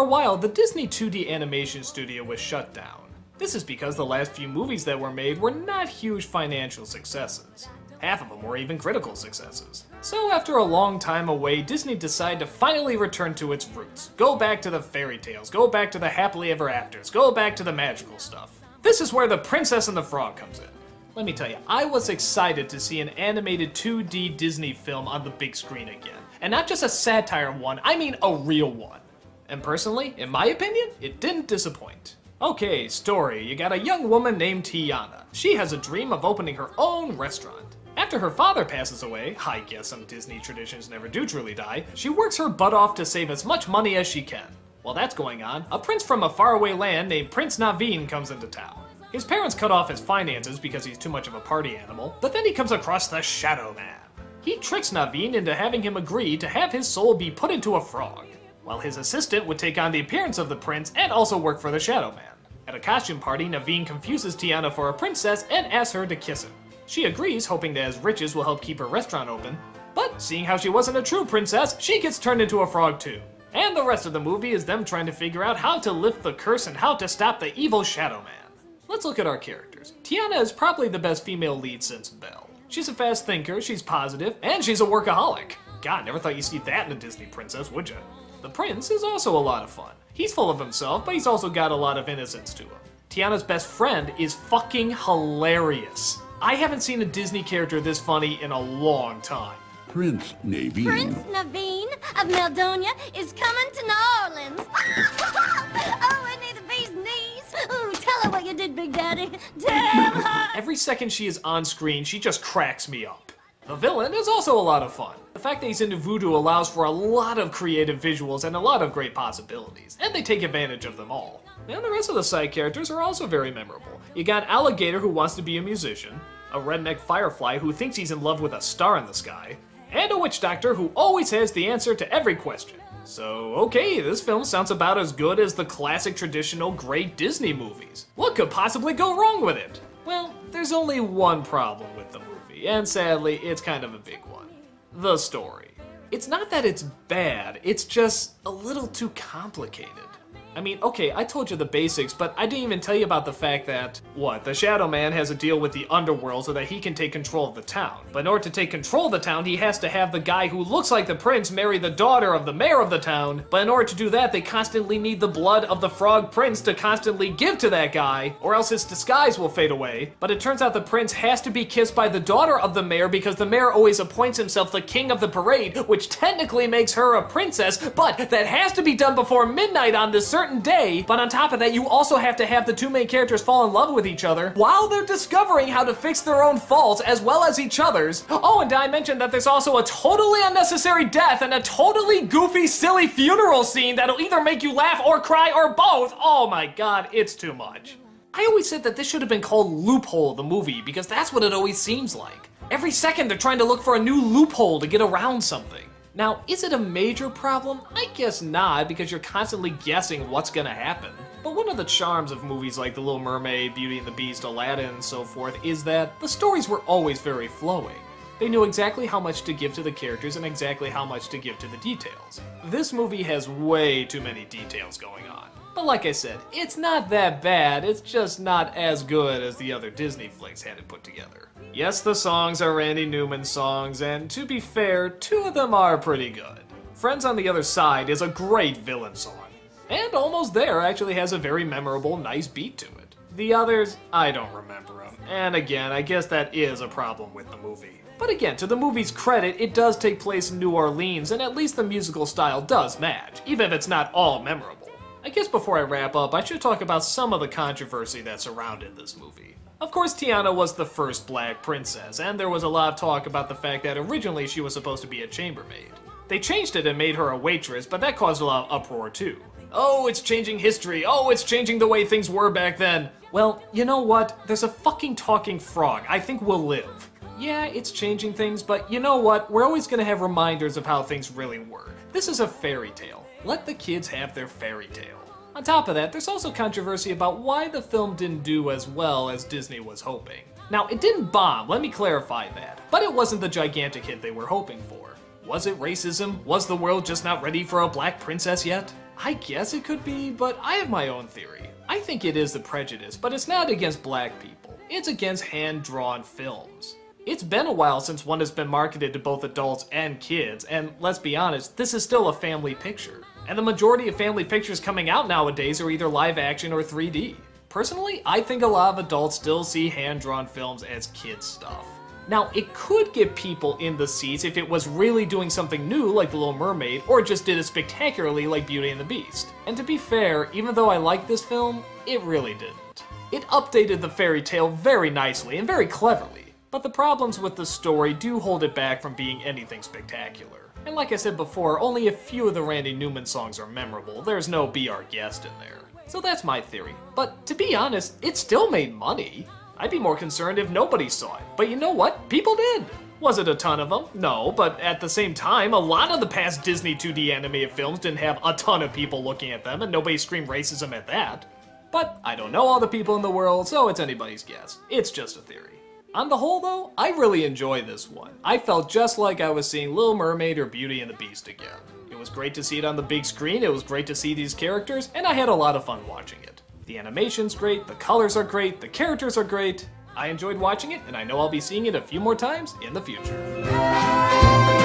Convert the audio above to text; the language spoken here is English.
a while, the Disney 2D animation studio was shut down. This is because the last few movies that were made were not huge financial successes. Half of them were even critical successes. So after a long time away, Disney decided to finally return to its roots. Go back to the fairy tales, go back to the happily ever afters, go back to the magical stuff. This is where The Princess and the Frog comes in. Let me tell you, I was excited to see an animated 2D Disney film on the big screen again. And not just a satire one, I mean a real one. And personally, in my opinion, it didn't disappoint. Okay, story. You got a young woman named Tiana. She has a dream of opening her own restaurant. After her father passes away, I guess some Disney traditions never do truly die, she works her butt off to save as much money as she can. While that's going on, a prince from a faraway land named Prince Naveen comes into town. His parents cut off his finances because he's too much of a party animal, but then he comes across the Shadow Man. He tricks Naveen into having him agree to have his soul be put into a frog, while his assistant would take on the appearance of the prince and also work for the Shadow Man. At a costume party, Naveen confuses Tiana for a princess and asks her to kiss him. She agrees, hoping that his riches will help keep her restaurant open, but seeing how she wasn't a true princess, she gets turned into a frog too. And the rest of the movie is them trying to figure out how to lift the curse and how to stop the evil Shadow Man. Let's look at our characters. Tiana is probably the best female lead since Belle. She's a fast thinker, she's positive, and she's a workaholic. God, never thought you'd see that in a Disney princess, would ya? The prince is also a lot of fun. He's full of himself, but he's also got a lot of innocence to him. Tiana's best friend is fucking hilarious. I haven't seen a Disney character this funny in a long time. Prince Naveen. Prince Naveen of Maldonia is coming to New Orleans. oh, isn't he the bee's knees? Oh, tell her what you did, Big Daddy. Tell her. Every second she is on screen, she just cracks me up. The villain is also a lot of fun. The fact that he's into voodoo allows for a lot of creative visuals and a lot of great possibilities, and they take advantage of them all. And the rest of the side characters are also very memorable. You got Alligator who wants to be a musician, a redneck firefly who thinks he's in love with a star in the sky, and a witch doctor who always has the answer to every question. So, okay, this film sounds about as good as the classic traditional great Disney movies. What could possibly go wrong with it? Well, there's only one problem with the movie, and sadly, it's kind of a big one. The story. It's not that it's bad, it's just a little too complicated. I mean, okay, I told you the basics, but I didn't even tell you about the fact that, what, the Shadow Man has a deal with the underworld so that he can take control of the town. But in order to take control of the town, he has to have the guy who looks like the prince marry the daughter of the mayor of the town. But in order to do that, they constantly need the blood of the frog prince to constantly give to that guy, or else his disguise will fade away. But it turns out the prince has to be kissed by the daughter of the mayor because the mayor always appoints himself the king of the parade, which technically makes her a princess, but that has to be done before midnight on this certain day. But on top of that, you also have to have the two main characters fall in love with each other while they're discovering how to fix their own faults as well as each other's. Oh, and I mentioned that there's also a totally unnecessary death and a totally goofy, silly funeral scene that'll either make you laugh or cry or both? Oh my god, it's too much. I always said that this should have been called Loophole, the movie, because that's what it always seems like. Every second they're trying to look for a new loophole to get around something. Now, is it a major problem? I guess not, because you're constantly guessing what's gonna happen. But one of the charms of movies like The Little Mermaid, Beauty and the Beast, Aladdin, and so forth is that the stories were always very flowing. They knew exactly how much to give to the characters and exactly how much to give to the details. This movie has way too many details going on. But like I said, it's not that bad, it's just not as good as the other Disney flicks had it put together. Yes, the songs are Randy Newman songs, and to be fair, two of them are pretty good. Friends on the Other Side is a great villain song. And Almost There actually has a very memorable, nice beat to it. The others, I don't remember them. And again, I guess that is a problem with the movie. But again, to the movie's credit, it does take place in New Orleans, and at least the musical style does match, even if it's not all memorable. I guess before I wrap up, I should talk about some of the controversy that surrounded this movie. Of course, Tiana was the first black princess, and there was a lot of talk about the fact that originally she was supposed to be a chambermaid. They changed it and made her a waitress, but that caused a lot of uproar too. Oh, it's changing history. Oh, it's changing the way things were back then. Well, you know what? There's a fucking talking frog. I think we'll live. Yeah, it's changing things, but you know what? We're always gonna have reminders of how things really were. This is a fairy tale. Let the kids have their fairy tale. On top of that, there's also controversy about why the film didn't do as well as Disney was hoping. Now, it didn't bomb, let me clarify that, but it wasn't the gigantic hit they were hoping for. Was it racism? Was the world just not ready for a black princess yet? I guess it could be, but I have my own theory. I think it is the prejudice, but it's not against black people. It's against hand-drawn films. It's been a while since one has been marketed to both adults and kids, and let's be honest, this is still a family picture. And the majority of family pictures coming out nowadays are either live action or 3D. Personally, I think a lot of adults still see hand-drawn films as kid stuff. Now, it could get people in the seats if it was really doing something new like The Little Mermaid, or just did it spectacularly like Beauty and the Beast. And to be fair, even though I like this film, it really didn't. It updated the fairy tale very nicely and very cleverly, but the problems with the story do hold it back from being anything spectacular. And like I said before, only a few of the Randy Newman songs are memorable, there's no Be Our Guest in there. So that's my theory. But to be honest, it still made money. I'd be more concerned if nobody saw it. But you know what? People did. Was it a ton of them? No, but at the same time, a lot of the past Disney 2D animated films didn't have a ton of people looking at them, and nobody screamed racism at that. But I don't know all the people in the world, so it's anybody's guess. It's just a theory. On the whole, though, I really enjoy this one. I felt just like I was seeing Little Mermaid or Beauty and the Beast again. It was great to see it on the big screen, it was great to see these characters, and I had a lot of fun watching it. The animation's great, the colors are great, the characters are great. I enjoyed watching it, and I know I'll be seeing it a few more times in the future.